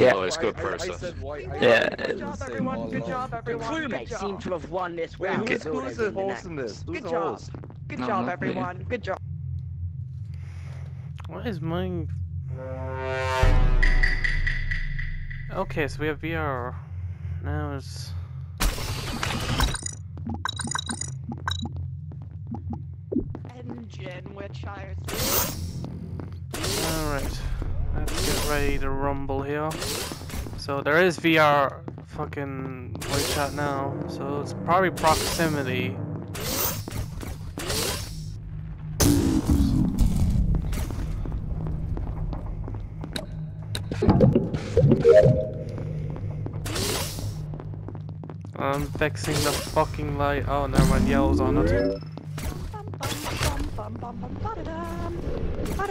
Yeah. although he's a good I- I- I person. said white, I Yeah. Good job, everyone. Good job, The everyone. Good crewmates seem to have won this Wait, round. who's, who's the in host in this? Who's Good job. host? Good No, job, not me. everyone. Good job. What is my... Okay, so we have VR. Now it's... Engine, which I Alright. Let's get ready to rumble here. So there is VR fucking voice chat now, so it's probably proximity. I'm fixing the fucking light. Oh, never mind. Yellow's on it.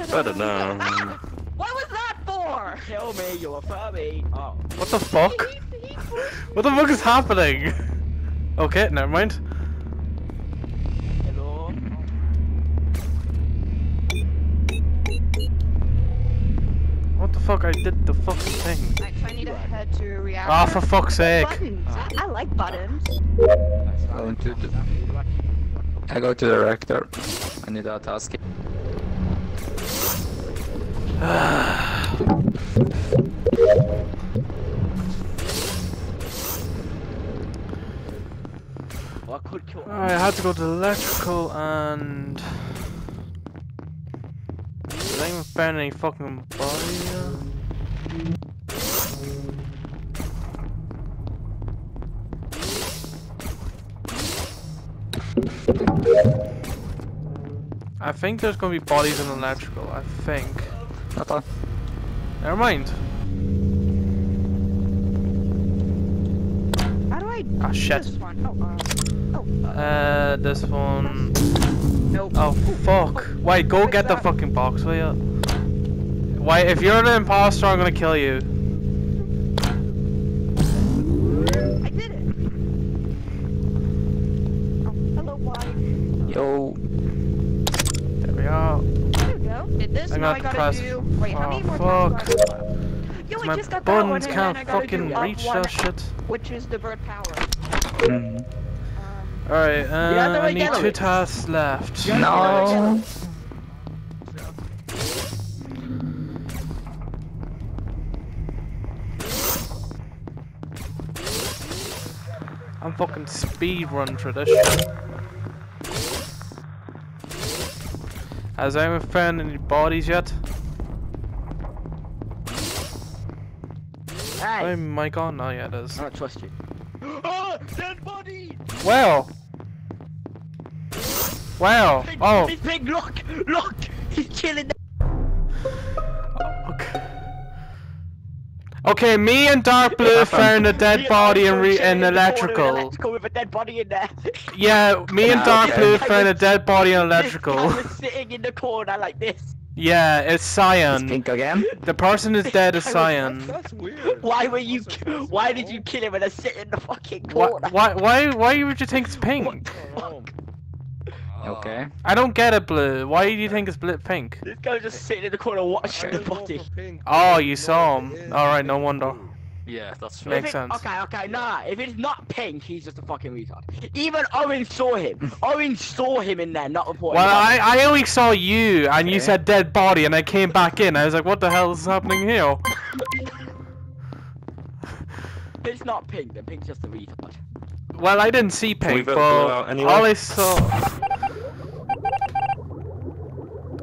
Ba-da-dum. What was that for? Kill me, you're a. Oh. What the fuck? What the fuck is happening? Okay, never mind. Hello. What the fuck? I did the fucking thing. Alright, so I need to head to reactor. Ah, for fuck's sake. Buttons. I, I like buttons. Going to the... I go to the reactor. I need a task. I had to go to electrical and... Did I even find any fucking body? I think there's gonna be bodies in electrical, I think. Not. Never mind. How do I Ah, shit. this one? Oh, uh, Uh, this one... nope. Oh, fuck. Wait, go get the fucking box, will you? Wait, if you're the imposter, I'm gonna kill you. I did it. Oh, hello, why? Yo... There we are. There we go. Did this? I now got I gotta press- do. Wait, how Oh, many more fuck. times do I have left? Yo, I My just got that one, can't then fucking reach that shit. which is the bird power. Mm. Um, Alright, uh, other I way need down. two tasks left. No! I'm fucking speed run through this shit. Has anyone found any bodies yet? Hey, Oh my god, no, yeah, it is. I don't trust you. oh, dead body! Well! Well! Oh! This big look! Look! He's killing Okay. Okay, me and Dark Blue found a dead body in, re- in electrical. electrical with a dead body in there. Yeah, me and Dark. Blue found a dead body in This guy electrical. was sitting in the corner like this. Yeah, it's It's Cyan. pink again? The person is dead as I was- Cyan. That's weird. Why were you? Why did you kill him and sit in the fucking corner? why, why, why would you think it's pink? Okay. I don't get it, Blue. Why do you think it's bl- pink? This guy just sitting in the corner watching the I didn't go body. Oh, you saw him. Alright, no blue. wonder. Yeah, that's Makes fair. If it- sense. Okay, okay, nah. If it's not pink, he's just a fucking retard. Even Owen saw him. Owen saw him in there, not reporting. Well, I. I only saw you, and you said dead body, and I came back in. I was like, what the hell is happening here? It's not pink, then pink's just a retard. Well, I didn't see pink, vote but anyway? all I saw.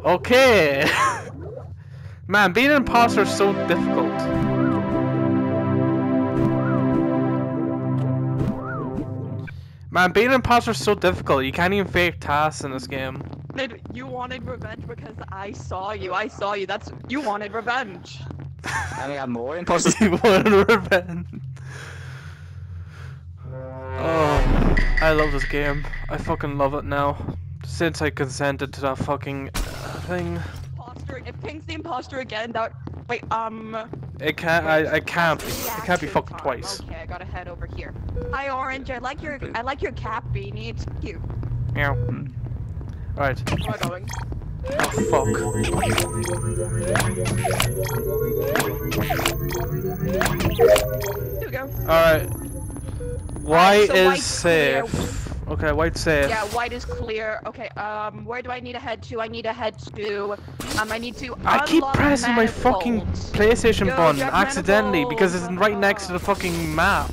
Okay. Man, being an imposter is so difficult. Man, being an imposter is so difficult. You can't even fake tasks in this game. Nid, you wanted revenge because I saw you. I saw you. That's you wanted revenge. And we have more imposters. You want revenge. Oh, I love this game. I fucking love it now. Since I consented to that fucking uh, thing. Imposter. If Pink's the imposter again, that wait. Um. It can't. I. I can't be. It can't be reaction fucking time. twice. Okay, I gotta head over here. Hi, Orange. I like your. I like your cap beanie. It's cute. Yeah. All right. Where am I going? fuck. Here we go. Alright. White so is white's clear. safe. Okay, white's safe. Yeah, white is clear. Okay, um, where do I need to head to? I need to head to, um, I need to I keep pressing my fucking. PlayStation Go, button Jack accidentally because it's Manifold. right next to the fucking map.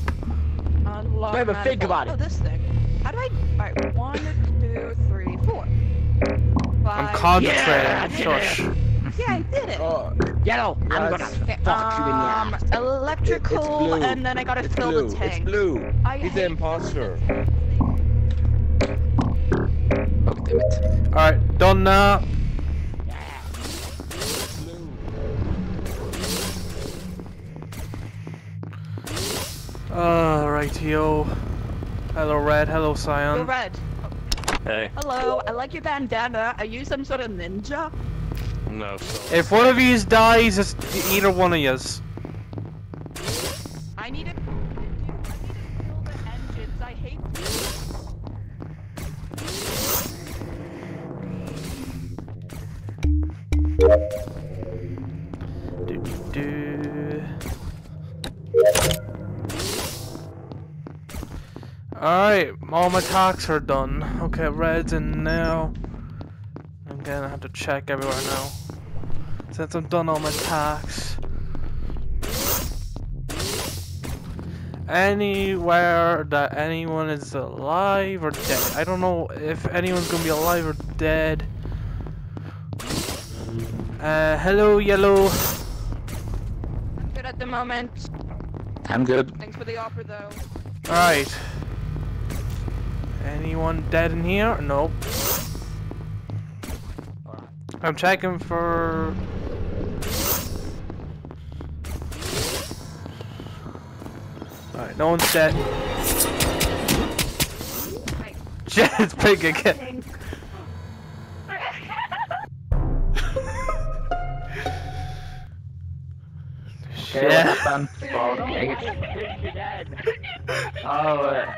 Unlock Don't even think manifold. about it. Oh, this thing. How do I, alright, one, two, three, four. I'm Five. concentrating. Yeah, Shush. Yeah, I did it. Oh, Yellow, I'm Yes. gonna Okay, fuck you in the um, ass. electrical, blue. and then I gotta it's fill blue. the tank. It's blue. I He's the imposter. Oh, damn it. Alright, done now. Uh, Alright, yo. Hello, Red. Hello, Go Cyan. red. Hey. Hello, I like your bandana. Are you some sort of ninja? No, so. If one of yous dies, it's either one of yous. I need to. Kill the engines. I need Alright, all my talks are done. Okay, red's in now. I'm gonna have to check everywhere now. Since I'm done all my talks. Anywhere that anyone is alive or dead. I don't know if anyone's gonna be alive or dead. Uh, hello, yellow. I'm good at the moment. I'm good. Thanks for the offer, though. Alright. Anyone dead in here? Nope. I'm checking for. Alright, no one's dead. Shit, it's pig again. Okay, what Shit. Okay. Oh, uh,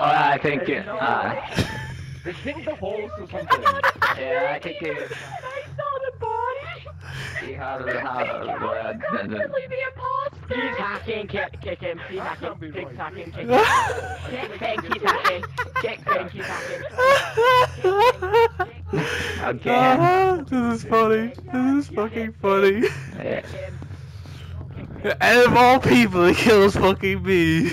oh, I think, uh, Think the holes or something. yeah, I think it, I saw the body. he had, had, uh, the, the, He's hacking, kick, kick him, he's hacking, can't be kick, right. hacking, kick, kick, pink, he's hacking, kick, pink, he's hacking. again. Ah, this is funny. This is fucking funny. Yeah. Out of all people, it kills fucking me.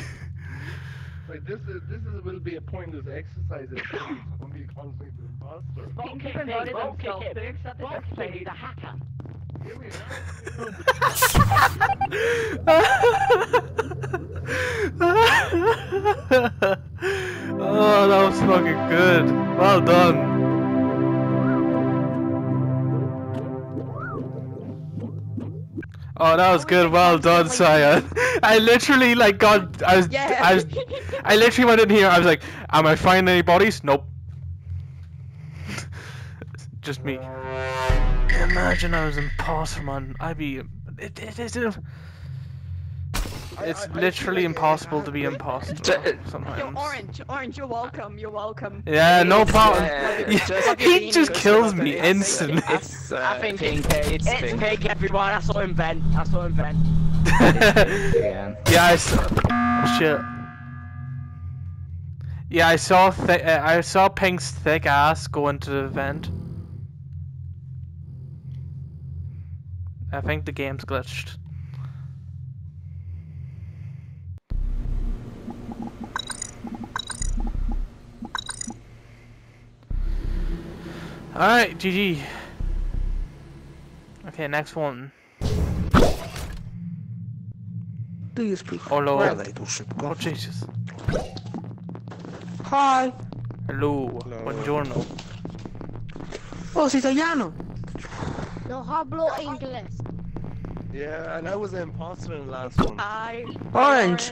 Like this is this is will be a pointless exercise. It's gonna be constantly the imposter. Don't kick him, don't kick him, don't kick him, he's a hacker. Here we oh, that was fucking good. Well done. Oh, that was good. Well done, Cyan. I literally like got. I was. Yeah. I was. I literally went in here. I was like, "Am I finding any bodies?" Nope. Just me. Imagine I was imposter, man. I'd be. It, it, it's it's I- I literally feel like impossible I to be have- imposter J- sometimes. Yo, orange, orange, you're welcome. You're welcome. Yeah, no It's, problem. uh, Yeah, just- he just just kills me instantly. It's, uh, I think pink. it's It's pink. pink, everyone, I saw him vent, I saw him vent. Yeah, I saw. Shit. Yeah, I saw. Th- uh, I saw Pink's thick ass go into the vent. I think the game's glitched. Alright, GG. Okay, next one. Do you speak? Oh lord. Where are they, do Oh Jesus. Hi. Hello. Hello. Buongiorno. Oh, sei italiano? No hablo inglés. Yeah, and I was an imposter in the last one. Hi. Orange.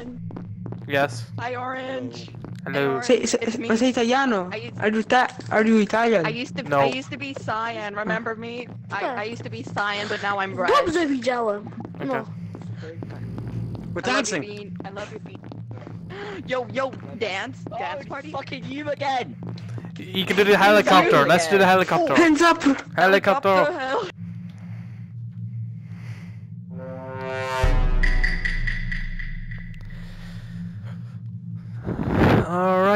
Yes. Hi, orange. Oh. Hello. Orange. Sei, sei, It's me. ma sei italiano? I used- Are you, ta- are you Italian? I used to. No. I used to be cyan. Remember me? I, I used to be cyan, but now I'm red. Dobrze widziałem. No. We're I love you, dancing. Bean. I love you, Bean. Yo, yo, dance, oh, dance oh, party. Fucking you again. You can do the helicopter. Let's do the helicopter. Hands up! Helicopter. hell.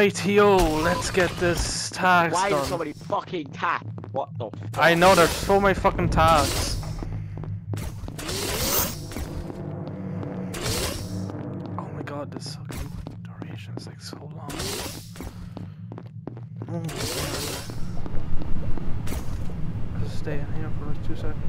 Let's get this task Why is done. somebody fucking tap? What the fuck? I know there's so many fucking tasks. Oh my god, this fucking duration is like so long. Oh. Just stay in here for like two seconds.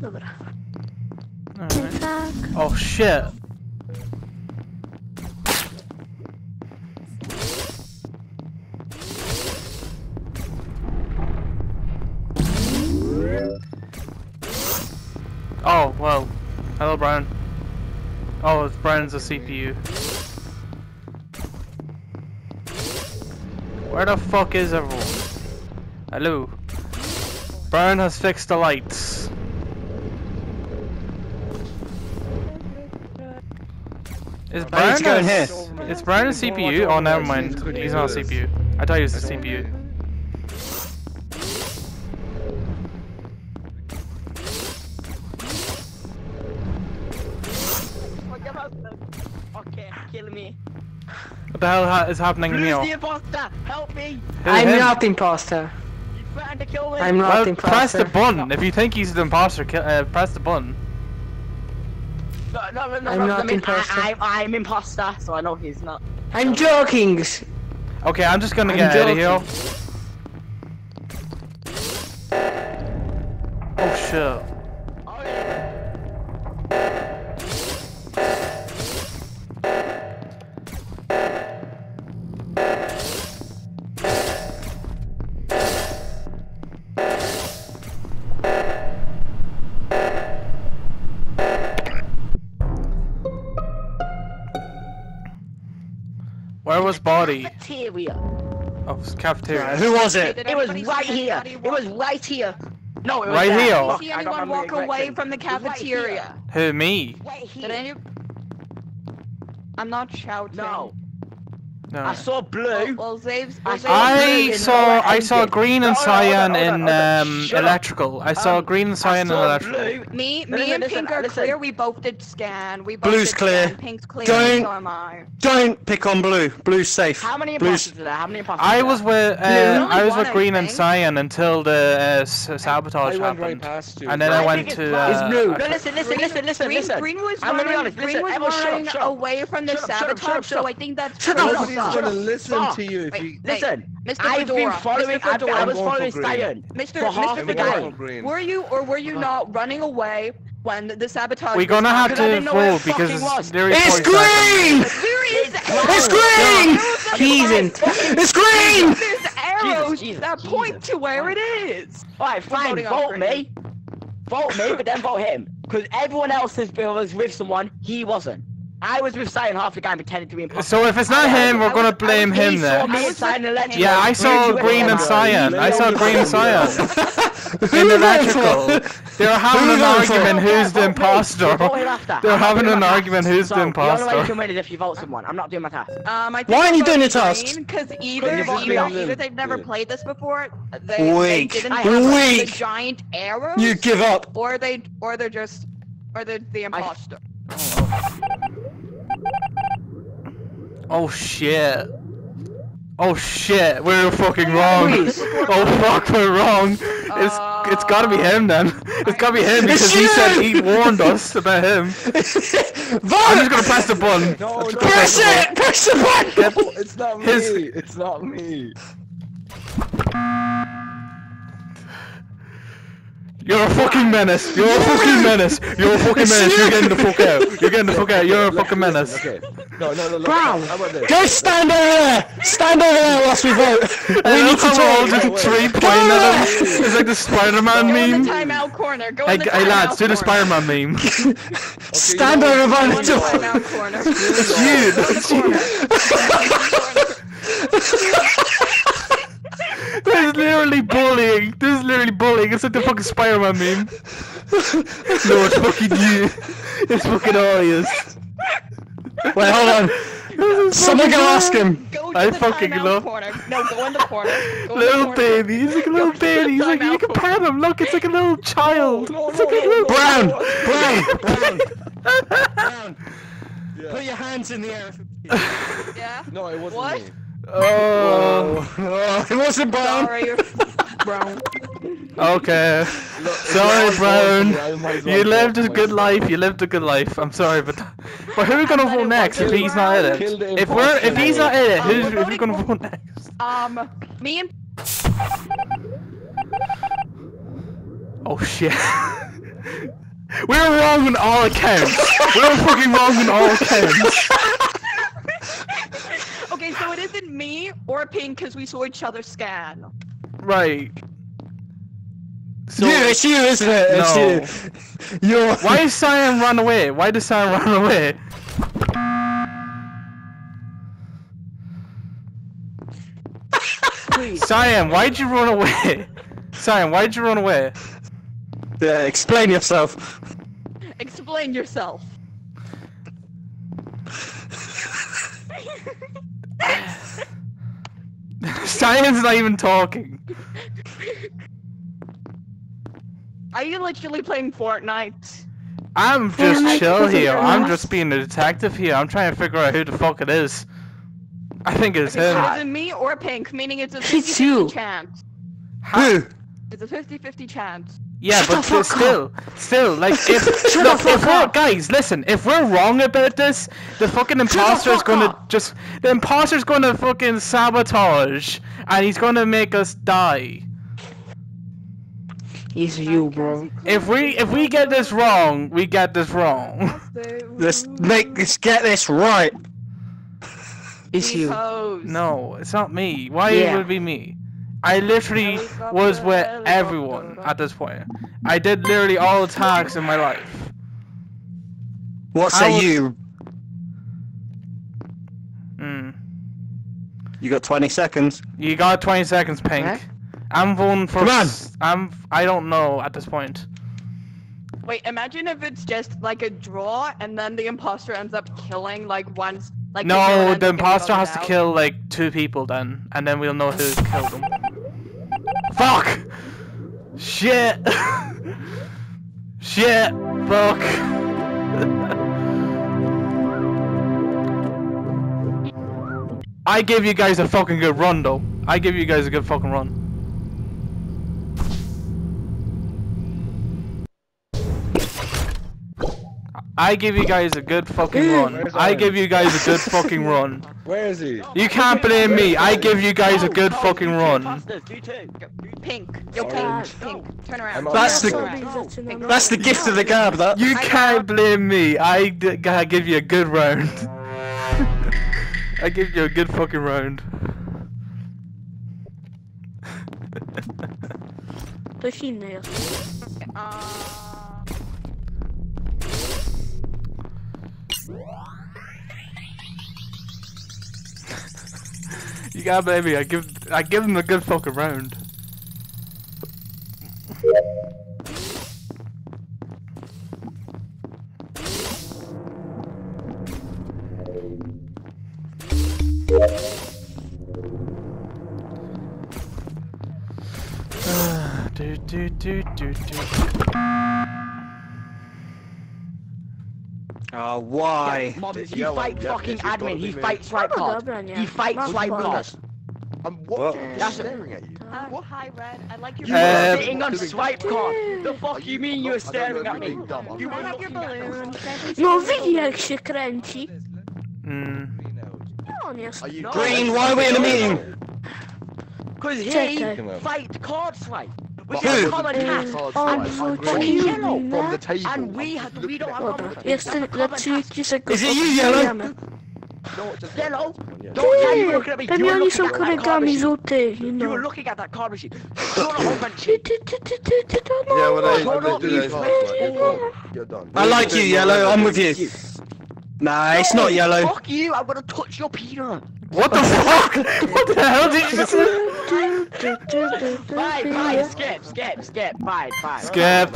Dobra. Alright. Tak. Oh shit. Oh, well. Hello, Brian. Oh, it's Brian's a CPU. Where the fuck is everyone? Hello. Brian has fixed the lights. Is Brian going a- here. Is Brian a CPU? Oh, never mind. He's not a CPU. I thought he was a CPU. Okay, kill me. What the hell ha is happening Who's here? the imposter? Help me! Who, I'm him? not the imposter. You threatened to kill me! I'm not Well, the press the button. If you think he's the imposter, ki- uh, press the button. No, no, no, no, I'm no, not I mean, imposter. I, I, I'm imposter, so I know he's not. I'm joking! Okay, I'm just gonna I'm get out of here. Oh shit. Body? Cafeteria. Oh, it's cafeteria. Who was it? It was right here. It was right here. No, it was Right there. here? Fuck, See I don't anyone walk away from the It was right cafeteria? Who, me? here. Right here. Did any? I'm not shouting. No, No. I saw blue. well Zave's. I Well, saw Zave's- I saw I saw green and No, no, hold on, cyan in um electrical. I saw Um, green and cyan in electrical. blue. Me, Listen, me and listen, Pink are listen. clear. We both did scan. We both Blue's did clear. Scan. Pink's clear. Don't- So am I. Don't pick on blue. Blue's safe. How many Blue's imposters are there? How many imposters? I was with uh, I was with green and cyan until the uh, sabotage I right happened, and then I I went to. blue. Uh, It's blue. No, listen, listen, listen, listen, Green, listen. Green was I'm gonna be running. Green was everyone shut up, running away from the sabotage. So I think that's. Shut up, Green. Nobody's Shut gonna listen Stop. to you if Wait, you. wait. Listen, Mr. I've been Fedora, following. Mr. I've, I was following going. Cyan Mr. for half Mr. the Fedora. game. Were you or were you not running away when the sabotage? We're was gonna have Because I to didn't know where vote it because fucking was. there is It's voice acting. green! Where is It's green! He isn't. It's green! There's arrows Jesus, that Jesus. point to where it is. Alright, fine, voting vote me. Vote me, but then vote him. Because everyone else has been was with someone, he wasn't. I was with Cyan half the game pretending to be imposter. So if it's not I- I- him, we're I gonna was- I blame was- him he saw then. and Cyan. Yeah, I saw green and voted? cyan. I saw green and cyan in electrical. They were having Who an voted for argument who's the me. imposter. Vote him after. They're having an argument who's the So, The only way you imposter. can win is if you vote someone. I'm not doing my task. Um, I think Why aren't you doing voted the tasks? Because either you vote me either, they've never played this before, they, they Weak. didn't I have have- the giant arrows, You give up. or they or they're just or they're the imposter. Oh shit. Oh shit, we're fucking wrong. Oh fuck, we're wrong. It's uh. it's gotta be him then. It's gotta be him because he said he warned us about him. I'm just gonna press the button. No, no, Press it! Press the button! it's not me. His- It's not me. You're a fucking menace. You're a fucking menace. You're a fucking menace. You're getting the fuck out. You're getting the fuck out. You're a fucking menace. Okay. No, no, no, no. Brown. How about this? Go stand over there! Stand over there whilst we vote! We need to how we're all talk! just three pointing at him. It's like the Spider-Man Go in meme. the timeout corner. Go Hey, in the hey lads, do the. Spider-Man meme. Stand over what? by the door! timeout corner. It's you. That's you. This is literally bullying. This is literally bullying. It's like the fucking Spider-Man meme. No, it's fucking you. It's fucking all yous. Wait, hold on. Someone fucking go ask him. Go to I the fucking love- corner. No, go in the corner. Go in the Little corner. baby. He's like a little Go baby. He's like you timeout can corner. pet him. Look, it's like a little child. No, It's no, like a little no. Brown! Brown! Brown! Brown! Put your hands in the air. Yeah. No, it wasn't What? me. Oh. Oh, it wasn't Brown! Sorry, brown. Okay. Look, Sorry, if you all vote for me, Brown. I might as well You lived a good myself. life. You lived a good life. I'm sorry, but but who are we gonna vote next if he's not in it? If we're if he's not in it, Um, who's we're we gonna vote next? Um, me and Oh shit. We're wrong on all accounts. We're fucking wrong on all accounts. Okay, so it isn't me or Pink because we saw each other scan. Right. So you, it's you, isn't it? It's No. you. You're. why did Cyan run away? Why did Cyan run away? Cyan, why'd you run away? Cyan, why'd you run away? Yeah, explain yourself. Explain yourself. Cyan's not even talking. Are you literally playing Fortnite? I'm just Fortnite chill here. I'm us. just being a detective here. I'm trying to figure out who the fuck it is. I think it's Okay, him. it isn't me or Pink, meaning it's a 50-50 chance. Who? It's a 50-50 chance. Yeah, Shut but fuck still, still, like if Shut look, the if fuck we're up. guys, listen, if we're wrong about this, the fucking the is gonna up. just the imposter's gonna fucking sabotage, and he's gonna make us die. It's you, bro. If we if we get this wrong, we get this wrong. Let's make let's get this right. It's you. No, it's not me. Why Yeah. would it be me? I literally was with everyone at this point. I did literally all the tasks in my life. What I say was- you? Mm. You got 20 seconds. You got 20 seconds, Pink. Huh? I'm voting for. Come on. s- I'm. I don't know at this point. Wait, imagine if it's just like a draw and then the imposter ends up killing like once. Like no, ends the imposter has voted to kill like two people then, and then we'll know who killed them. Fuck! Shit! Shit! Fuck! I give you guys a fucking good run though. I give you guys a good fucking run. I give you guys a good fucking run. I give you guys a good fucking run. Where is he? You can't blame me. I give you guys a good fucking run. Imposters, do two. Pink. Yo, Alright. Pink. Pink. Turn around. That's the- Pink. That's the gift of the gab, that. You can't blame me. I d- gotta give you a good round. I give you a good fucking round. Bushy nails. Uh, You blame me. I give I give him a good fucking round. do, do, do, do, do. Oh, why? Mom, you Yellow, fight yeah, fucking yes, admin. He fights right I'm card. He fights Not right card. I'm what? That's a- staring at you. uh, hi, Red. I like your. You Uh, were sitting on swipe card. The fuck you mean you were staring at me? dumb. You were have your looking at balloon? No, widzi jak się kręci. Mm. Gdzie on jest? Are you Green, why are we in a meeting? Cause he Czekaj. fight card swipe. We But got I a wasn't common doing task. cards on the I'm fucking reading yellow from the table. And we I'm have we looking don't have common jestem task. na 30 sekund. Is it you, Yellow? Odbijamy. You know what, just- Yellow. Yeah. Don't tell you're Ty, looking at me. pewnie You were oni looking są at that card kolegami machine. żółtych, you You were looking at that card machine. Shut up, to. Yeah, well, they, Shut they up, do you those cards bitch. right. You're done. You're done. I like you, Yellow. I'm with you. Nah, it's not yellow. Fuck you. I'm gonna touch your peanut. What the fuck? What the hell did you just say? Ty, Fine, fine. Skip, skip, skip. Fine, fine. Skip.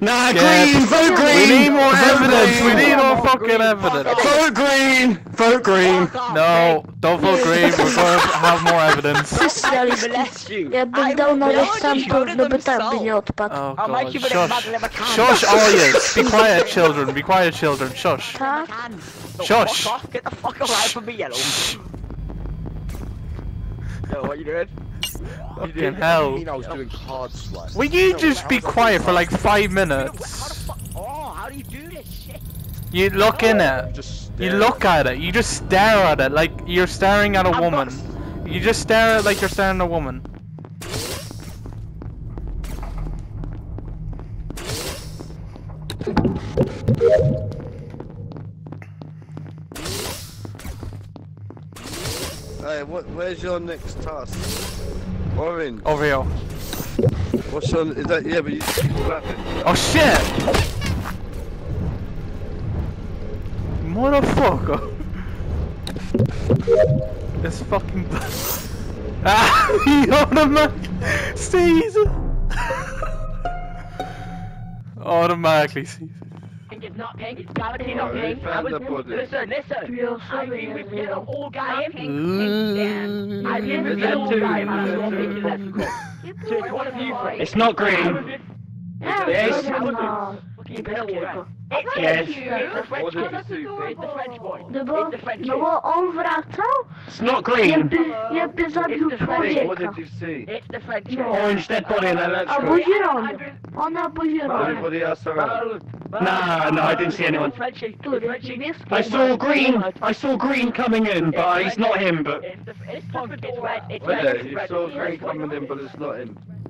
Nah, Skip. green. Vote green. We need more Vote evidence. We need more fucking evidence. Vote green. Vote green. No, don't vote green. We're going to have more evidence. Wszyscy I dali will skip. bless you. Jakbym I dał will nawet bless sam you. to, no by tam by nie odpadł. Oh god. you with a Shush. mad liver can. Shush, all you. Be quiet, children. Be quiet, children. Shush. Tak? No, Shush. Fuck off. Get the fuck away from me, yellow. Yo, what you doing? Fucking hell. I mean, I was doing cards right. Will you just be quiet for like five How the minutes? fuck? Oh, how do you do this shit? You look in it. Just You look at it. You just stare at it like you're staring at a I'm woman. not- You just stare at it like you're staring at a woman. What, where's your next task? Orange. Over here. What's on? Is that yeah? But you keep clapping. Oh shit! Motherfucker! This fucking. ah! He automatically sees it! automatically sees it. Pink is not pink, it's gravity not pink. I was- Listen, listen. Ja, I've sorry, been with ja yellow wiem. all guy. Ooh. I've been with yellow all guy. and I'm not pink electrical. So it's one of you three. It's not green. Yes. No. Fucking pill already. It's Yes. It's the French What did boy. you do? It's the French boy. No bo, It's the French no boy. bo on wracał, It's not green. jakby, jakby zabił It's the What człowieka. did you see? It's the French No. boy. Orange dead body in Albo electrical. zielony. Ona albo zielony. Anybody else around? Nah, no, I didn't see anyone. Frenchie, Który? Frenchie. Niebieski? I saw green. I saw green coming in, but he's not him. But It's the it's punk. It's red. It's Where red. there? It's You red. saw It's green red. coming in, but it's not him. nah, it's not. It's not green. It's red. Ale ja nie tym postaram. Pink. No Pink. bo chyba nie zabi- nie zabiłem żadnej Well, osoby. let's have a fight. It's the French boy. It's red. That's you. It's you! It's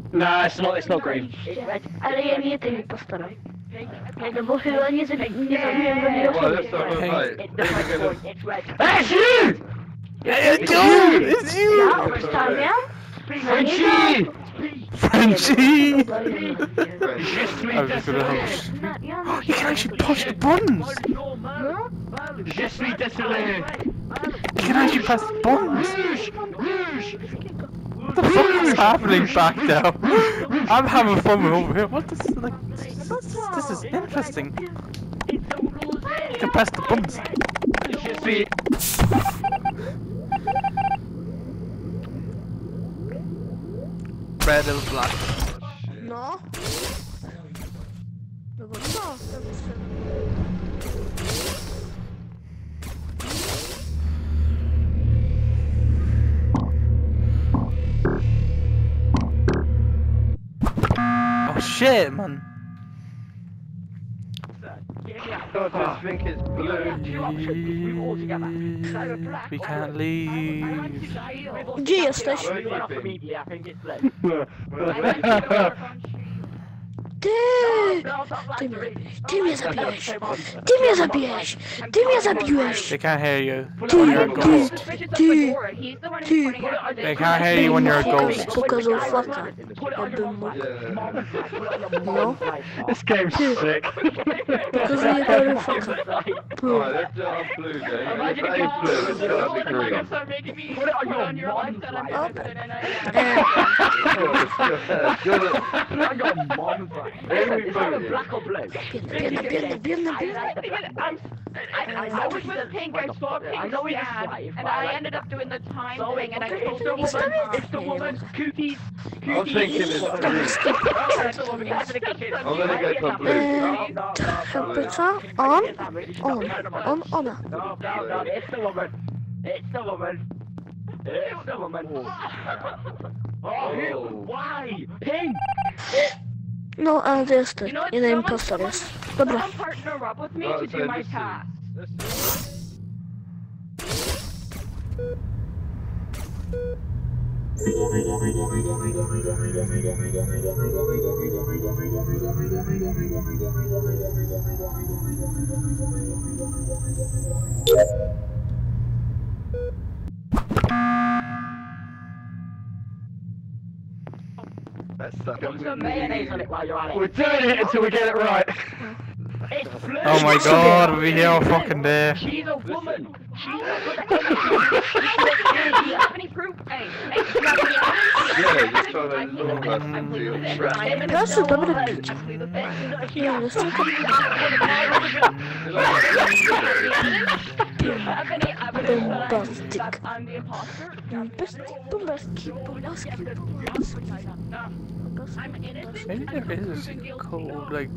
you! Ja obstawiam, że nie Frenchie. Frenchie! Je I suis was just gonna désolé. have- da... Ja You can actually push the buttons! Je suis désolé. You can actually press the buttons! Rouge. Rouge. What the fuck is happening back now? I'm having fun with over here. What this like? This, this is interesting. You can press the buttons. Red is black. No. No shit, man. I just think it's blue. We can't leave. Gdzie jesteś? Where you been? Ty! Ty ty mnie! Ty mnie! Ty mnie! They can't hear you Ty, when you're a ghost. ty, ty! They can't hear you when you're a ghost. Pokazał faka. Jakbym mógł. Yeah. No. This game's sick. Pokazuje dobry faka. Alright, let's do our blue then. If that ain't blue, it's gotta be green. Put it on your mind. E, You're the- Put it on your mom's right. Listen, it's either black or blue. I, I, I was with Pink, I saw Pink's dad, and I ended up doing the time thing, and I told the woman, it's the woman, cooties, I was thinking it's blue. I'm gonna go for blue. E, jakby co? On? On. On, ona. No, no, no, it's the woman. It's the woman. It's the woman. Oh, who? why? Pink! No, ale to jest ty. You know Jeden impostor jest. Dobra. That's stuck. Put some mayonnaise on it while you're at We're doing it until we get it right. It's. Oh my god, we'll be here all fucking day. She's a woman. She's not good. Do you have any proof? Hey, hey, do you have any Yeah, just trying to look at I'm the leaving it. trap. That's still a double alive. bitch. I'm leaving it. Yeah, let's take Do you have any evidence that I'm- Bombastic. that I'm the imposter? Maybe there is a code, like,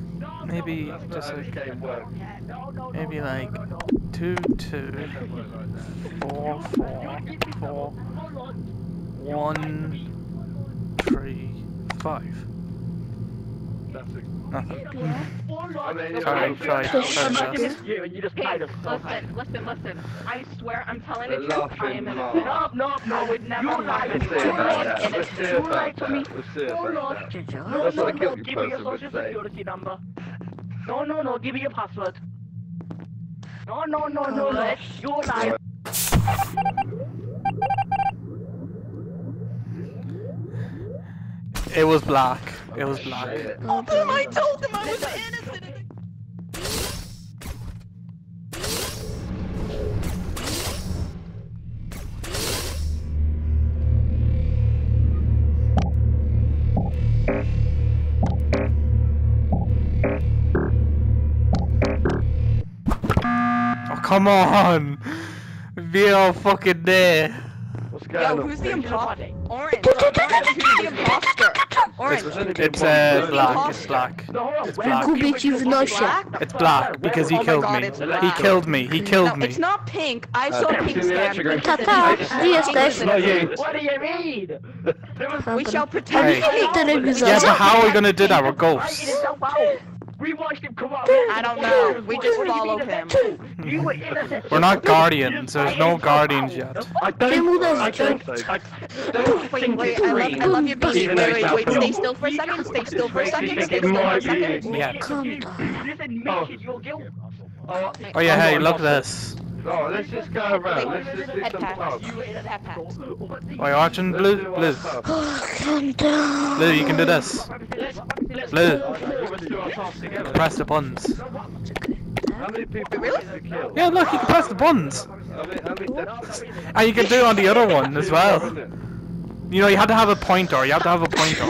maybe just like, maybe like, two, two, four, four, four, one, three, five. That's. Nothing. I Sorry, sorry, sorry, sorry. you you just kind of Listen, listen, listen. I swear I'm telling the They're truth. I am hard. innocent. No, no, no, I would never you lie. lied. Let's You see about lied. that. Let's see about me. that. Let's see No, no, about that. no, That's no, what a no, give me your social security number. No, no, no, give me your password. No, no, no, no, no, you lied. It was black. It was black. Oh, I told them I was innocent. Oh, come on! Be all fucking there. What's going Yo, on? who's the imposter? Orange. Orange, who's the imposter? Orange. It's It's uh, black. It's black. It's black. Kubik, you've no shit. Black? It's black because he Oh killed God, me. He killed me. He No, killed me. it's not pink. I Uh, saw Pepsi pink in the stand. electric Tata, gdzie jesteś? What do you mean? We shall pretend Hey. pink. Telewizor. Yeah, but how are we gonna do that? We're ghosts. Himself out. We watched him come out. I don't know. We just What do you follow him. innocent? You were innocent. We're not guardians. There's no guardians yet. I don't. Czemu I don't. tak- I don't Wait, wait, I love. I love your beat. Wait, wait, wait, stay still for a second, stay still for a second, stay still for a second. Yeah. Calm You down. just your guilt. Oh, Oh yeah, hey, look at this. Oh, let's just go around. Let's just do Head some pats. stuff. Head pats. Are you watching Let's blue? Blue. Oh, calm down. Blue, you can do this. Blue, Let's do our task together. press the buttons. How many people Really? did you kill? Yeah, look, you can press the buttons. I mean, I mean, that's... And you can do it on the other one as well. You know, you had to have a pointer. You have to have a pointer.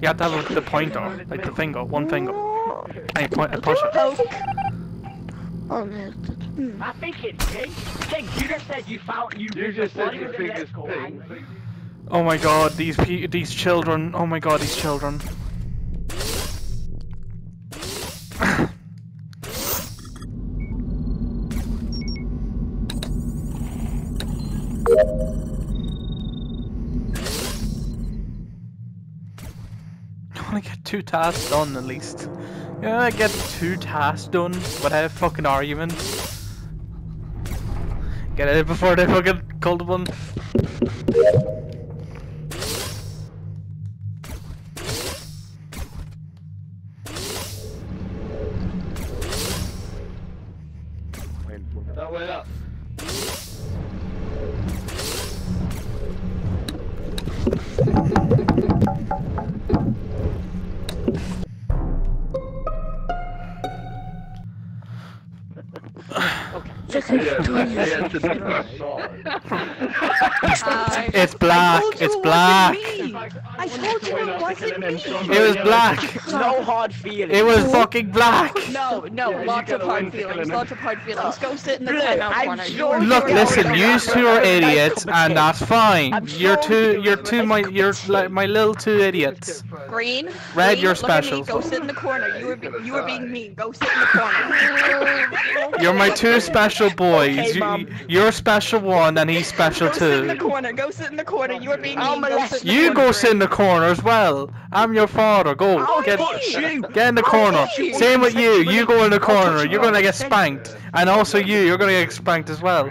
You have to have a, the pointer, like the finger, one finger. And you point and push it. Oh, no. I think it's pink. Pink, you just said you found you. You just said you wanted think to it's pink. Oh my god, these pe these children. Oh my god, these children. I want to get two tasks done at least. Yeah, I get two tasks done but I have fucking argument. Get it before they fucking the one. It's a different side. It's black. It's black. It wasn't me. It was black. No hard feelings. It was fucking black. No, no, Yeah, lots of hard feelings, lots of hard feelings. Go sit in the timeout corner. sure Look, listen. You two are idiots, and that's fine. I'm You're two. you You're two. My. You're like my little two idiots. Green. Red, green, you're look at me, special. Go sit in the corner. You were you were being mean. Go sit in the corner. You're my two special boys. Okay, you, you're special one, and he's special Go sit in the corner. Go sit in the corner. You were being mean. Go sit in the You go sit in the corner as well. I'm your father. Go. I'll Get. touch you. Get in the corner. Same with you. You go in the corner. You're gonna get spanked, and also you. You're gonna get spanked as well.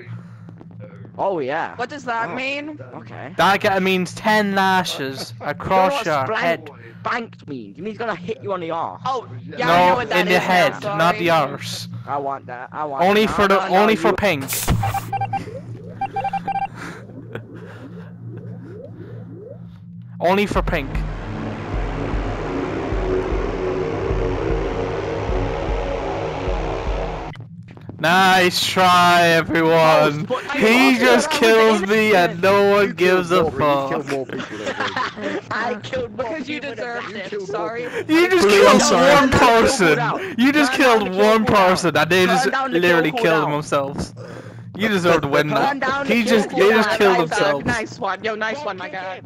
Oh yeah. What does that Oh. mean? Okay. That guy means 10 lashes across You know your head. spank- Spanked means? You mean he's gonna hit you on the arse? Oh, yeah, I know no, what that in the is now, head, not the arse. I want that. I want. Only that. for the No, no, only you- for pink. Only for pink. Nice try, everyone. but He just kills me and no one gives a more, killed fuck. more people. I killed more Because you people than deserved it. killed Sorry. You just Blue, killed sorry. one Burn down the person. cooldown. You just Burn killed one person and they just down the kill literally killed cooldown. themselves. You deserve to win Burn that. down He just they just killed nice, themselves. Nice one. Yo, nice one, my guy.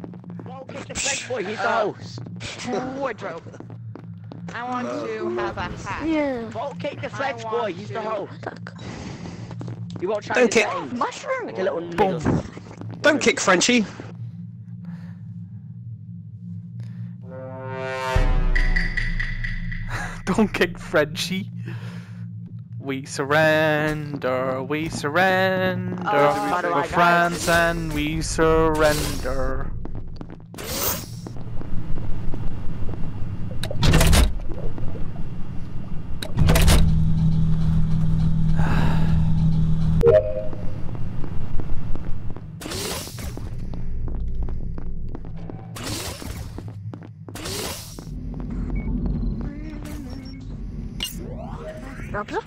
Him. Don't kick the French boy. He's the Uh, host. Wardrobe. I want to have a hat. Nie. Don't kick the French I boy. want He's the to. host. You won't try Don't the kick- settings. Mushroom. Like a little Boom. Don't kick Frenchie. Don't kick Frenchie. We surrender, we surrender. Oh, by the We're way, guys. France and we surrender. Dobrze?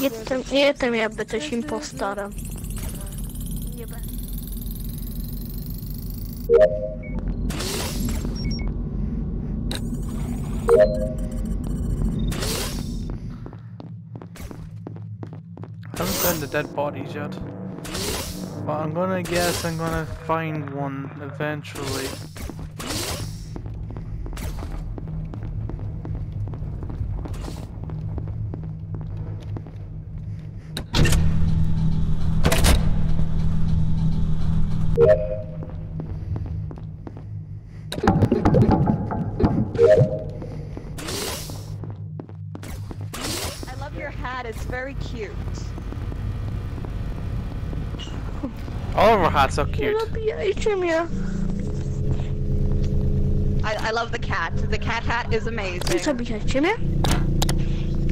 Jestem, jestem jakby coś. I haven't found the dead bodies yet. But I'm gonna guess I'm gonna find one eventually. All of our hats are Nie cute. zabijajcie mnie. I, I love the cat. The cat hat is Nie amazing. zabijajcie mnie.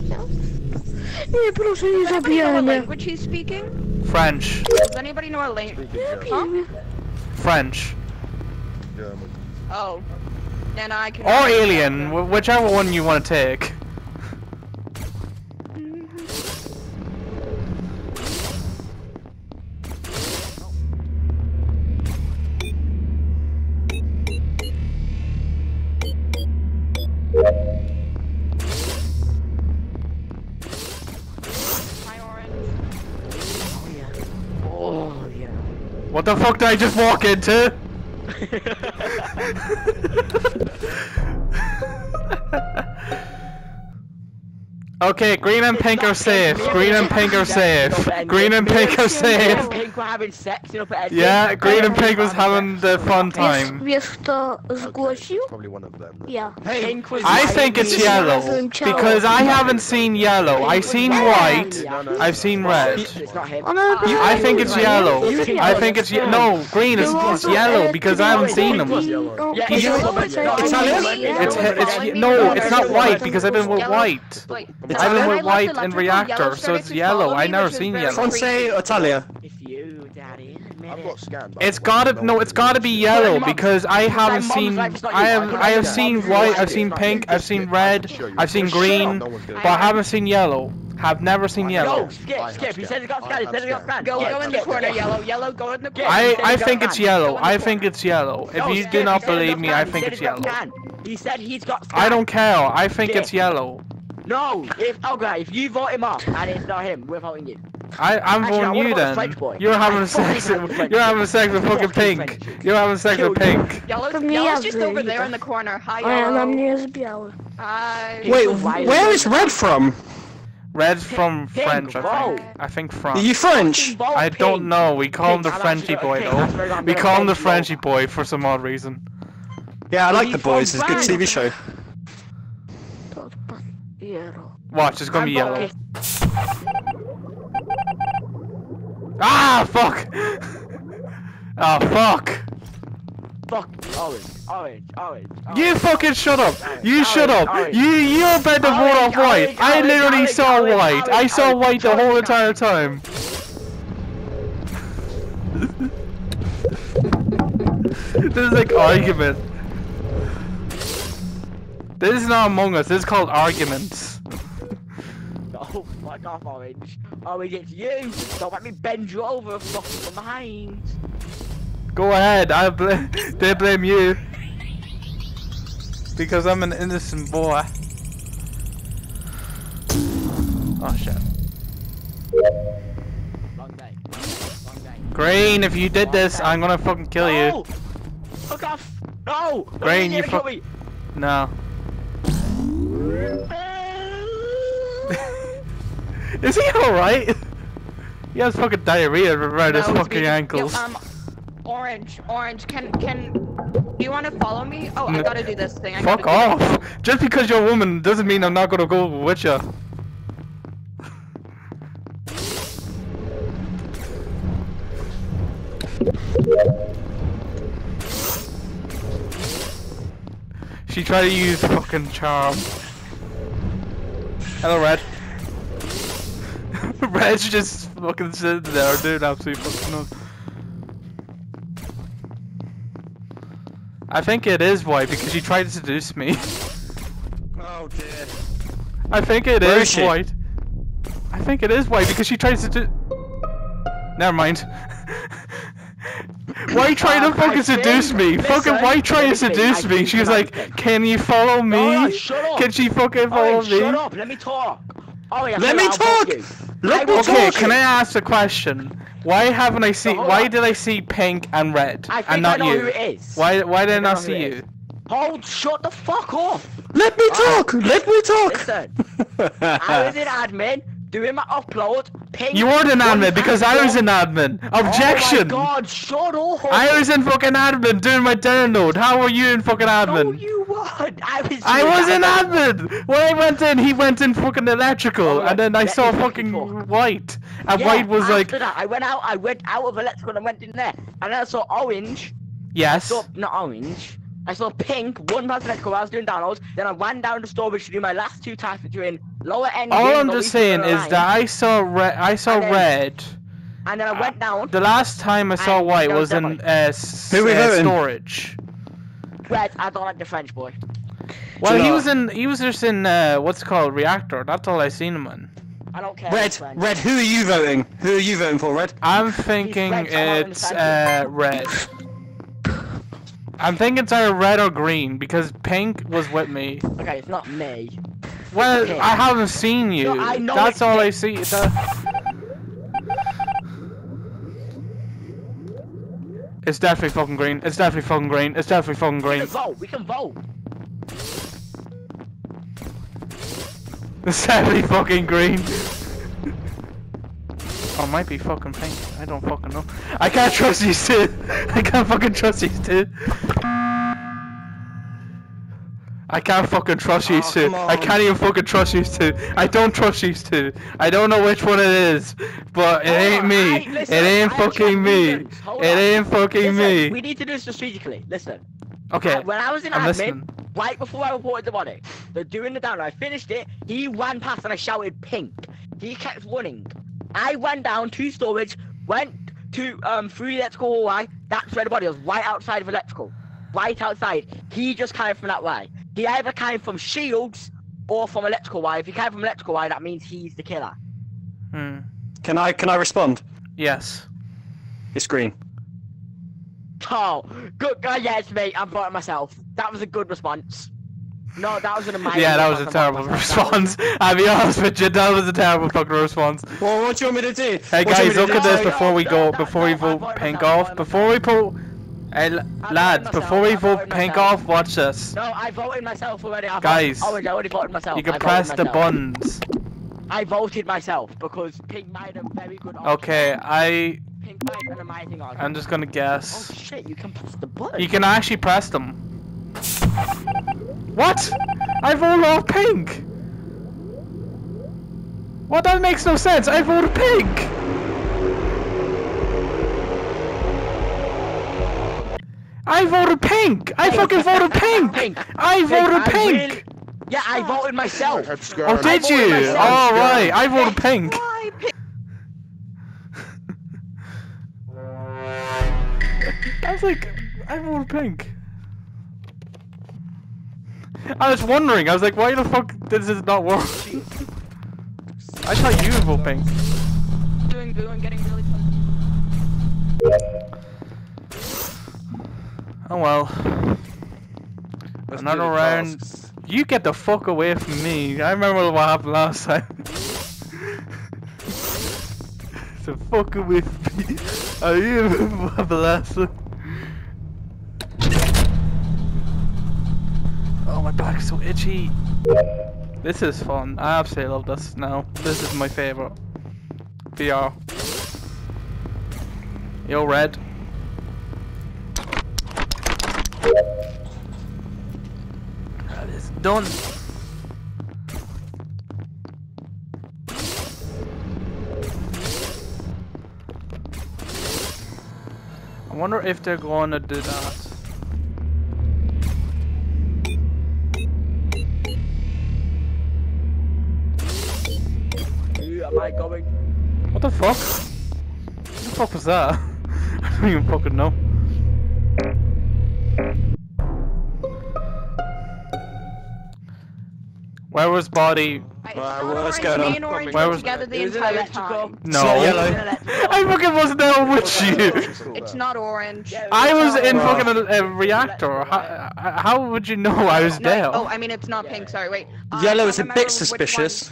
No. Nie, proszę, nie Does anybody know what mnie. language he's speaking? French. Does anybody know a language? Nie zabijaj mnie. French. German. Oh. And I can. Or alien, wh- whichever one you want to take. The fuck did I just walk into? okay, green and pink are safe. Green and pink are safe. Green and pink are safe. Pink were having sex, you know, Yeah, green and pink was having the fun time. wiesz kto zgłosił? Probably one of them. then. Ja. Pink was I think it's yellow because I haven't seen yellow. I've seen white. I've seen red. It's not him. Ona I think it's yellow. I think it's no green. It's, it's yellow because I haven't seen them. No, Yeah, He's- yellow, but not Italian? It's it's no, it's not white because I've been with white. Wait, I've been with white and reactor, so it's yellow. I me, never seen yellow. creepy. Francais Italia? It's you, Daddy. I've it. got scanned. but It's gotta no, know it's what gotta be yellow because I haven't seen. life is not I have I I have seen white. I've seen pink. I've seen red. I can show you. I've seen green, no one's gonna but I haven't seen yellow. Have never seen No, yellow. skip, I skip. He said he got scanned. scanned. He said he got I scanned. Go, go in the corner, yellow, yellow, go in the corner. I I think it's yellow. Go in the I think it's yellow. If you do not believe me, I think it's said he got yellow. He said he's got. I don't care. I think it's yellow. No, if oh, okay, if you vote him off and it's not him, we're voting you. I I'm Actually, voting wanna you then. Boy. You're having I sex. like You're having sex with fucking Fucking pink. French. You're having sex with Kill you. pink. Yellow's, To mnie yellow's ja just over there in the corner. Hi, A ja na yellow. mnie. Hi. Wait, Wait, so why- where is red from? Red's from Pink, French, I bro. think. I think Are you French? Vote I don't know. We call him the Frenchy boy though. That's very- I'm We call him the Frenchy boy for some odd reason. Yeah, I like the boys. It's a good TV show. To odpadł. Jero. Watch, it's gonna be I'm yellow. voting- Ah, fuck! Oh, fuck! Fuck. Orange. Orange. Orange. You fucking shut up! You Orange, shut up! orange. You you're about to vote off white! orange, I literally orange, saw orange, white! I saw orange, white the whole entire time! this is like argument. This is not Among Us, this is called arguments. Oh, fuck off, Orange. Orange, it's you. Don't let me bend you over fucking from behind. Go ahead, I bl they blame you. Because I'm an innocent boy. Oh shit. Long day. Long day. Green, if you did this, I'm gonna fucking kill no! you. Fuck off! No! Green, you kill fuck-! No. Is he alright? He has fucking diarrhea around his No, it's fucking me. ankles. Yo, um, orange, orange. Can can do you want to follow me? Oh, I gotta do this thing. I Fuck off! Just because you're a woman doesn't mean I'm not gonna go with you. She tried to use fucking charm. Hello, Red. Red's just fucking sitting there doing absolutely fucking nothing. I think it is white because she tried to seduce me. Oh dear. I think it Where is is white. I think it is white because she tries to do. Never mind. Why are you trying Um, to fucking I seduce me? fucking why trying to seduce me? She was like, "Can you follow me? No, no, shut up. Can she fucking follow me?" shut up! Let me talk! Oh, yeah, Let me talk! Let me Okay, talk can. I ask a question? Why haven't I seen? Why did I see pink and red and not I know you? who it is. Why? Why did I I not see you? Hold, shut the fuck off! Let me talk! Let me talk! Listen, I was in admin doing my upload. Pink You weren't an admin because I was an admin. Objection. Oh my god, shut up! I was in fucking admin doing my download. How were you in fucking No, admin? you weren't. I was. I was in admin. admin. When I went in, he went in fucking electrical, Alright, and then I saw fucking talk. white, and Yeah, white was after like, that, I went out. I went out of electrical and went in there, and then I saw orange. yes. saw not orange. I saw pink. One past electrical. I was doing downloads. Then I ran down to storage to do my last two tasks between lower end. All I'm just saying is that I saw red. I saw And then- red. And then I went down. The last time I saw white was was in that uh, Who we uh, storage. Red. I don't like the French boy. Well, he was in. He was just in uh, what's it called reactor. That's all I seen him in. I don't care. Red. Red, who are you voting? Who are you voting for, Red? I'm thinking red, so I don't it's uh, red. I'm thinking it's either red or green because pink was with me. Okay, it's not me. Well, pink. I haven't seen you. No, I know That's all I pink. see. That... It's definitely fucking green. It's definitely fucking green. It's definitely fucking We green. can vote. We can vote. It's definitely fucking green. Oh, it might be fucking pink. I don't fucking know. I can't trust these two. I can't fucking trust these two. I can't fucking trust these Oh, two. I can't even fucking trust these two. I don't trust these two. I don't know which one it is, but it Hold ain't me. I- It ain't I fucking me. It on. ain't fucking Listen, me. We need to do this strategically. Listen. Okay, I- when I was in I'm admin, listening. right before I reported the body, they're doing the down. I finished it. He ran past and I shouted pink. He kept running. I went down to storage, went to um through the electrical hallway. That's where the body was, right outside of electrical, right outside. He just came from that way. He either came from shields or from electrical wire. If he came from electrical wire, that means he's the killer. Hmm. Can I can I respond? Yes. It's green. Oh, good guy. Yeah, it's me. I'm voting myself. That was a good response. No, that was an amazing. Yeah, that was a terrible I'm voting myself. response. I'll be honest with you, that was a terrible fucking response. Well, what do you want me to do? Hey What guys, want me to look at this before we no, go, before we no, vote pink off, before we put, hey l- lads, before we I vote pink myself. off, watch this. No, I voted myself already. I Guys, voted, oh, I already voted myself. You can voted press the buttons. I voted myself because Pink made a very good. argument. Okay, I, Pink made an amazing argument. I'm just gonna guess. Oh shit! You can press the button. You can actually press them. What? I rolled off pink! What? That makes no sense! I rolled pink! I voted pink! I oh. fucking voted pink! pink. I voted pink! pink. I yeah, I voted myself! Oh, did you? Alright, I voted oh, pink! Pink. I was like, I voted pink. I was wondering. I was like, why the fuck does this not work? I thought you were vote pink. Doing boo and getting really close. Oh well. Let's Another round. tasks. You get the fuck away from me. I remember what happened last time. so fuck away from me. I remember what happened last time. Oh, my back's so itchy. This is fun. I absolutely love this now. This is my favorite. VR. Yo, Red. That is done. I wonder if they're going to do that. Who going? What the fuck? What the fuck was that? I don't even fucking know. Where was body? I- Right, it's well, not let's orange, go Me and orange Where were was- together the entire time. No. I fucking was there with you. It's not orange. Yeah, I was in Well, fucking a, a reactor. How, how would you know I was No, there? oh, I mean it's not pink. Sorry, wait. I Yellow is a bit which one- suspicious.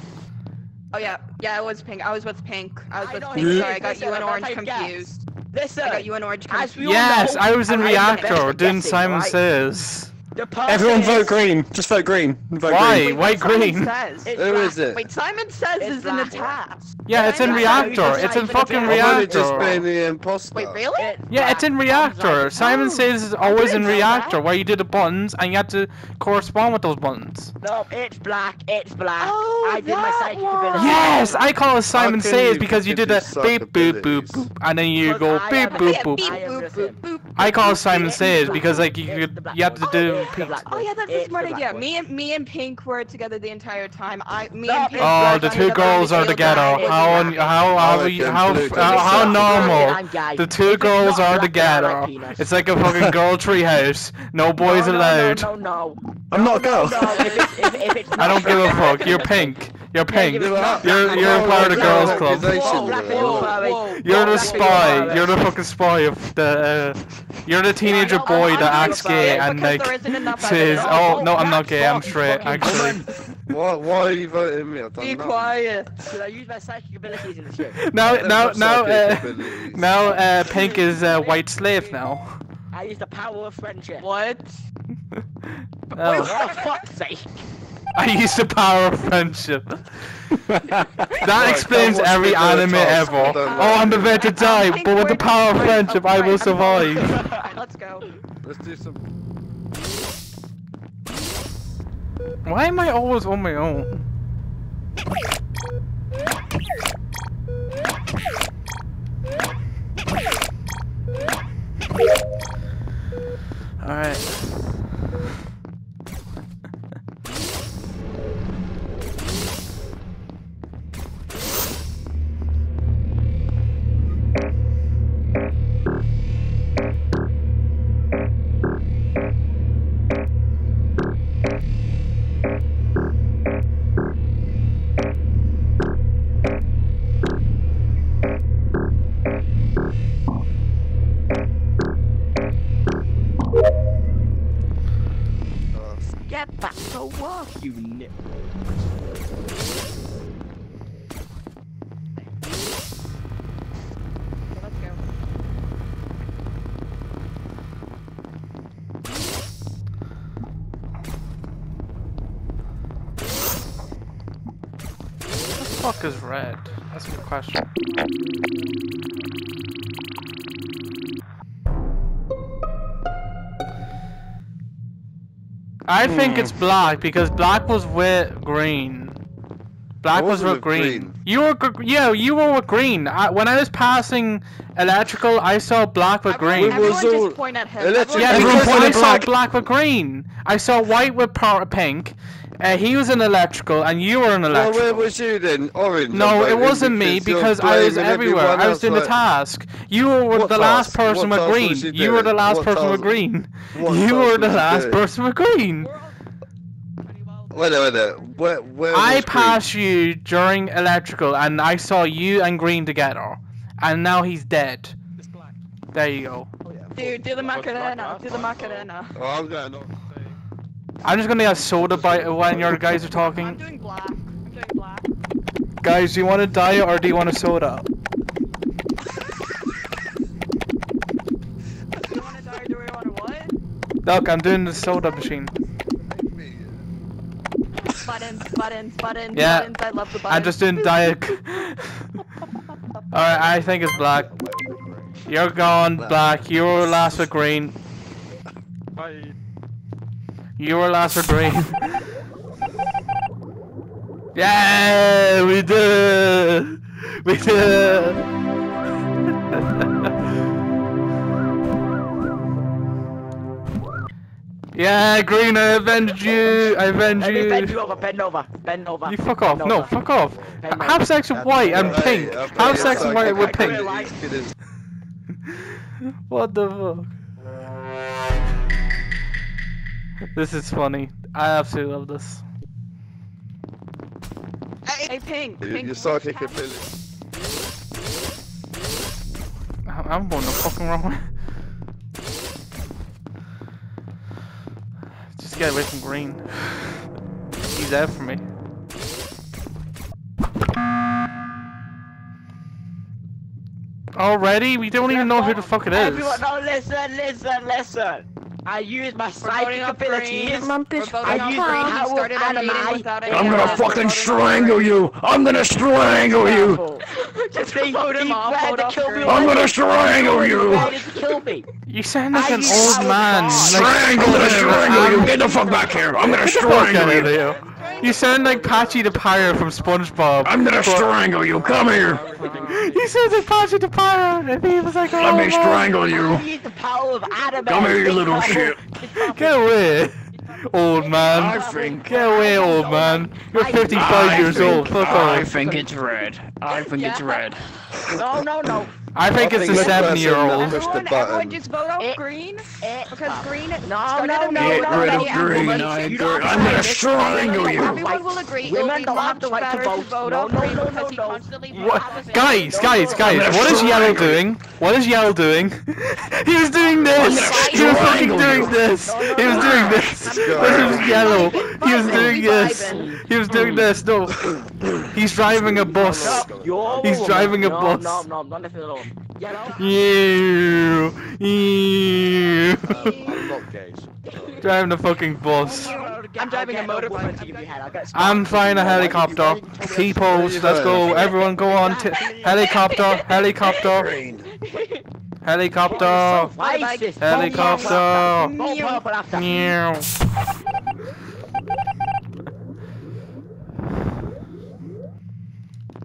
Oh yeah, yeah, it was pink. I was with pink. I was with know pink. Sorry, I got you and orange I guess. confused. Listen, I got you and orange confused. yes, I was in I am the best reactor at doing guessing, Simon right? Says. The person Everyone is- vote green. Just vote green. Vote Why? green. Why green? Says. It's Who black. is it? Wait, Simon Says It's is in the black. task. Yeah, it's in reactor. It's in fucking Reactor. I've just been reactor. the imposter. Wait, really? It's Yeah, it's in reactor. Simon Says is always in reactor, where you do the buttons and you have to correspond with those buttons. No, it's black. It's black. Oh, I did my that psychic ability. Yes, I call it Simon Says because you did give the beep boop boop boop, and then you go I beep boop boop. I boop innocent. boop boop. I call it Simon Says because like you It's could, the black you have to do. It's the black Oh one. yeah, that's a It's the smart idea. one. Me and me and Pink were together the entire time. I me No, and Pink. Oh, the two girls are the together. How un- It's how Oh, how I you- can how blue f- to uh, the how normal? The two girls are black, then together. It's like a fucking girl tree house. No boys no, no, allowed. No, no, no. I'm not a girl. No, if it's, if, if it's I don't give a fuck. You're pink. You're pink. you're You're a part of the girls club. accusation Whoa, black there. and Whoa. furry. You're the spy. You're the fucking spy of the. Uh, you're the teenager I boy I'm that acts gay and like there isn't enough says, evidence. "Oh no, I'm not gay. I'm straight." Actually, woman. Why, why are you voting me? I don't Be know. quiet. Should I use my psychic abilities in this game? now now now uh, now uh, Pink is a white slave now. I use the power of friendship. What? Oh. Oh, fuck's sake. I use the power of friendship. That Right, explains every anime task. ever. Oh, I'm lie. about to die, but with the power of friendship, I will survive. Alright, let's go. Let's do some. Why am I always on my own? Is red? That's a good question. I hmm. think it's black because black was with green. Black was wasn't with with green. green. You were, gr- yeah, you were with green. I, when I was passing electrical, I saw black with Everyone, green. everyone was just all point at him. electric- Yeah, Everyone because I pointed saw black. black with green. I saw white with power pink. Uh, he was in electrical, and you were in Well, electrical. where was you then? Orange. No, it wasn't me because I was everywhere. I was else, doing the task. You were What the last person What with green. you You were the last What person with green. what You were the last doing? person with green. Wait a minute. Where, where I was passed you during electrical, and I saw you and green together, and now he's dead. There you go. Do, do the Macarena. Do the Macarena. Green? Oh, I'm going on. I'm just gonna get a soda bite when your guys are talking. I'm doing black. I'm doing black. Guys, do you want a diet or do you want a soda? Do you want to die or do we want to what? Look, I'm doing the soda machine. Buttons, buttons, buttons, Yeah, buttons. I love the buttons. I'm just doing diet. Alright, I think it's black. You're gone, black. You were last with green. You were last for green. yeah, we did. We did. yeah, green. I avenged you. I avenged Let me bend you. you over, bend over, bend over. You fuck off. No, fuck off. Have sex with white and pink. Have sex with white okay, with pink. realised it is- What the fuck? This is funny. I absolutely love this. Hey, pink, You- pink. You're starting to I'm I'm going the fucking wrong way. Just get away from green. He's out for me. Already? We don't even know who the fuck it is. Everyone, no, listen, listen, listen. I use my psychic abilities. green. Mam We're pies voting Are on you green. how He started our meeting anime? without any I'm gonna evidence. fucking We're voting on strangle green. you! I'm gonna strangle you! Just Think vote him off, to kill me. I'm gonna strangle you! kill me. You sound like I an old man. Strangle, strangle you! Get the fuck back here! I'm gonna Get the fuck out strangle you! Here. You sound like Patchy the Pirate from SpongeBob. I'm gonna strangle you! Come here! You sound like Patchy the Pirate, and he was like, Let oh, me no. strangle I you! use the power of anime. Come here, you little shit! Get away, old man. I think- Get away, old man. You're 55 I years think- old. Fuck I think it's red. I think it's red. No, no, no. I think it's think the this person 70 year old. Push the Everyone, button. everyone just vote off Eh, green because green No, started no, a no, meeting no, Get rid no, of without green, any I evidence. agree. I'm gonna strangle you! Everyone will agree it'll Women be don't have much the right to better to vote. vote No, off no, green no, because no, he no. constantly What? opposite. Guys, guys, guys, gonna what is Yellow strangle you. doing? What is Yellow doing? he was doing this! He was fucking strangle doing you. this! He was doing this! This was Yellow! He was doing this! He was doing this! No! He's driving a bus! No, you're He's a woman. driving a no, bus. No, no, not if alone. Yellow. You! You! I'm not gay. Driving a fucking bus. I'm driving a motorbike. I'm flying a helicopter. T-pose, let's go. Everyone go on. T- helicopter, helicopter, Green. helicopter, Racist. helicopter. Vote purple after. Meow.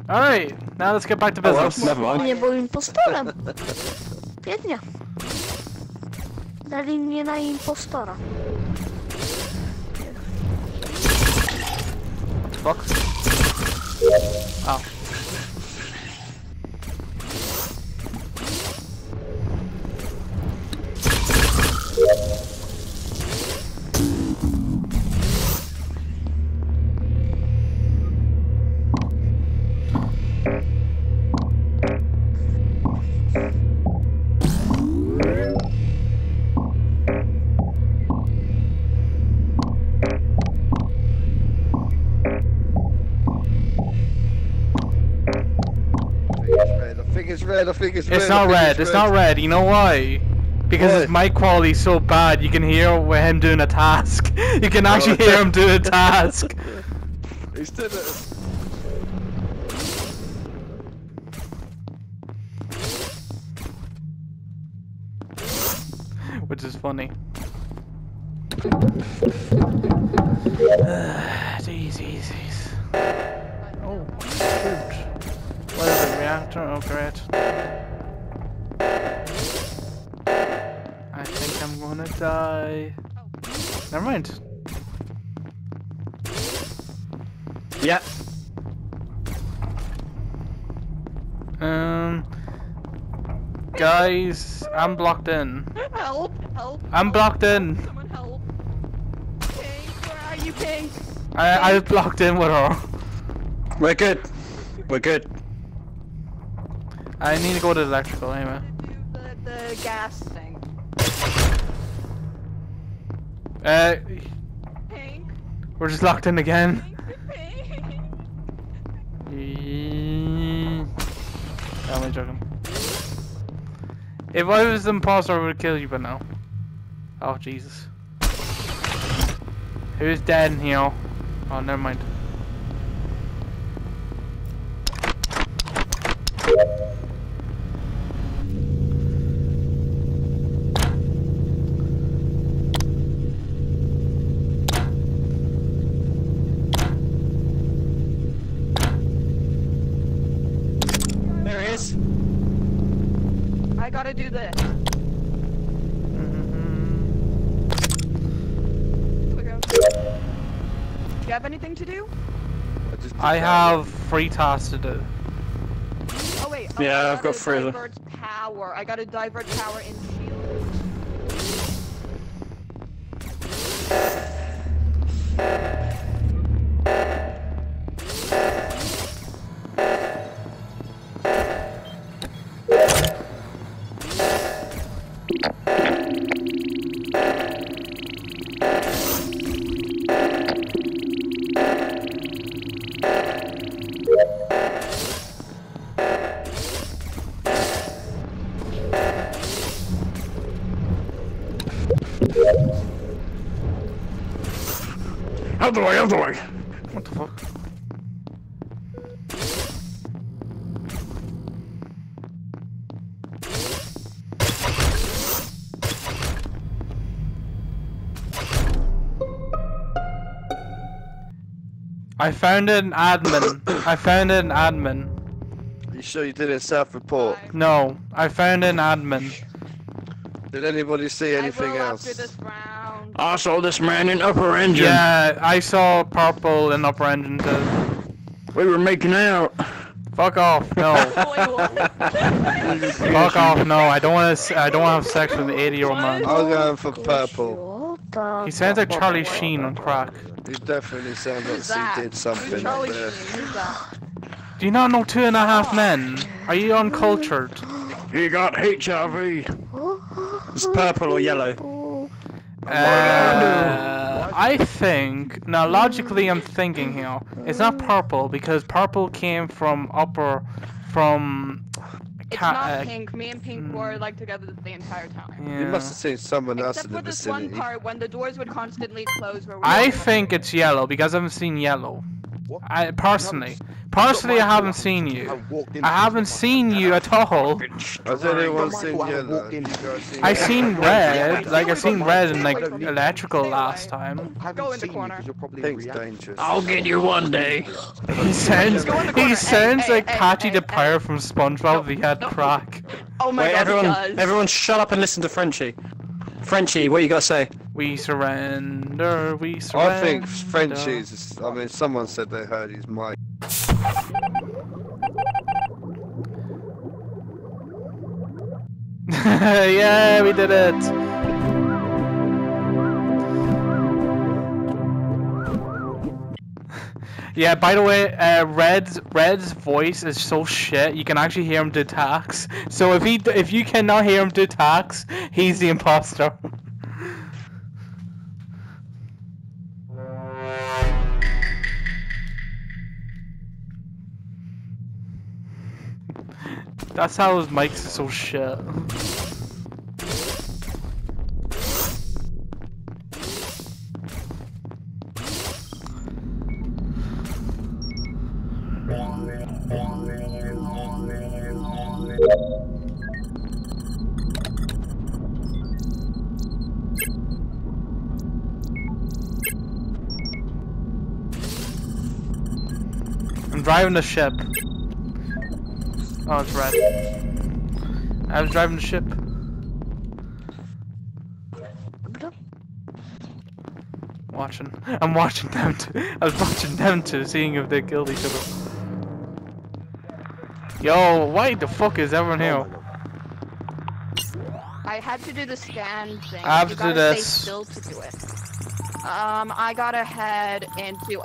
Alright, now let's get back to Oh, business. never mind. Nie był impostorem. Biednie. Dali mnie na impostora. Fuck. Oh. Red. I think it's red. It's not red, it's not red. You know why? Because his Why? mic quality's so bad, you can hear him doing a task. You can actually hear him do a task. He's still at... Which is funny. Jeez, jeez, jeez counter? Oh great. I think I'm gonna die. Never mind. Yeah. Um Guys, I'm blocked in. Help, help. I'm blocked in. Someone help. Pink, where are you, Pink? I, I blocked in with her. We're good. We're good. I need to go to the electrical anyway. The, the gas thing. Uh, Pink, we're just locked in again. pink, pink. Mm. I'm only joking. If I was the imposter, I would kill you but now. Oh Jesus. Who's dead in here? Oh, never mind. I, just I did that. have three tasks to do. Oh wait. Oh, Yeah, I I've got gotta three of them. divert power. I gotta divert power in shield. Out the way, out the way. What the fuck? I found an admin. I found an admin. You sure you didn't self-report? No, I found an admin. Did anybody see anything I will else? After this round. I saw this man in upper engine. Yeah, I saw purple in upper engine too. We were making out. Fuck off, no. Fuck off, no. I don't want to. I don't want to have sex with an 80 year old man. I'm going for purple. He sounds like Charlie Sheen on crack. He definitely sounds like that? he did something up Charlie there. Sheen? Who's that? Do you not know Two and a Half Men? Are you uncultured? He got HIV. It's purple or yellow. Uh, I think now logically I'm thinking here. It's not purple because purple came from upper from. It's not uh, Pink. Me and Pink were like together the entire time. You must have seen someone else Except in the vicinity. Except for this one part when the doors would constantly close where we I think it's yellow because I haven't seen yellow. I personally, personally I haven't seen you. I haven't seen you at all. Has anyone seen yellow? You guys seen I yellow? seen red, like I've seen red in like away from me. electrical last time. Go in the corner. Pink's dangerous. I'll get you one day. He sounds, Go in the corner. he sounds like hey, Patchy the. Pirate from SpongeBob if he had crack. Oh my Wait, god, everyone, everyone, shut up and listen to Frenchie. Frenchie, what you got to say? We surrender, we surrender. I think Frenchie's. I mean, someone said they heard his mic. yeah, we did it. Yeah, by the way, uh, Red's Red's voice is so shit. You can actually hear him do tasks. So if he if you cannot hear him do tasks, he's the imposter. That's how his mic's so shit. I'm driving the ship. Oh, it's red. I was driving the ship. Watching. I'm watching them. To, I was watching them two, seeing if they killed each other. Yo, why the fuck is everyone here? I had to do the scan thing. I have you gotta this. stay still to do it. Um, I gotta head into